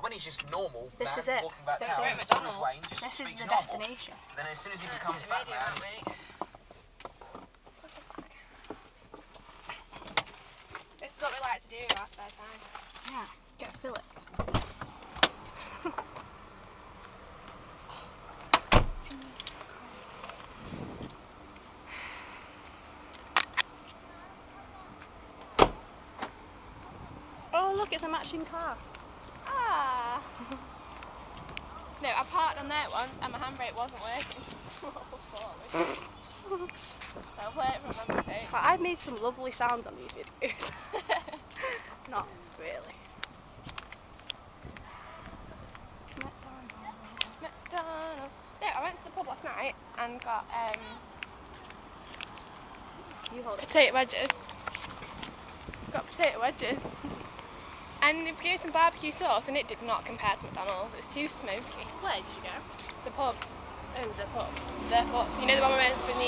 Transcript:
like when he's just normal, This man, is it. walking about This town, is- he's on his way, he just This is the normal. destination. Then as soon as he becomes Batman, This is what we like to do in our spare time. Yeah. Get fillets. Oh look, it's a matching car. No, I parked on there once and my handbrake wasn't working, so it's forward. so I'll play it from my mistake. But I've made some lovely sounds on these videos. Not really. McDonald's. No, I went to the pub last night and got um, You hold it. potato wedges. Got potato wedges. And they gave some barbecue sauce and it did not compare to McDonald's. It was too smoky. Where did you go? The pub. Oh, the pub. The pub. You know the one we went for New?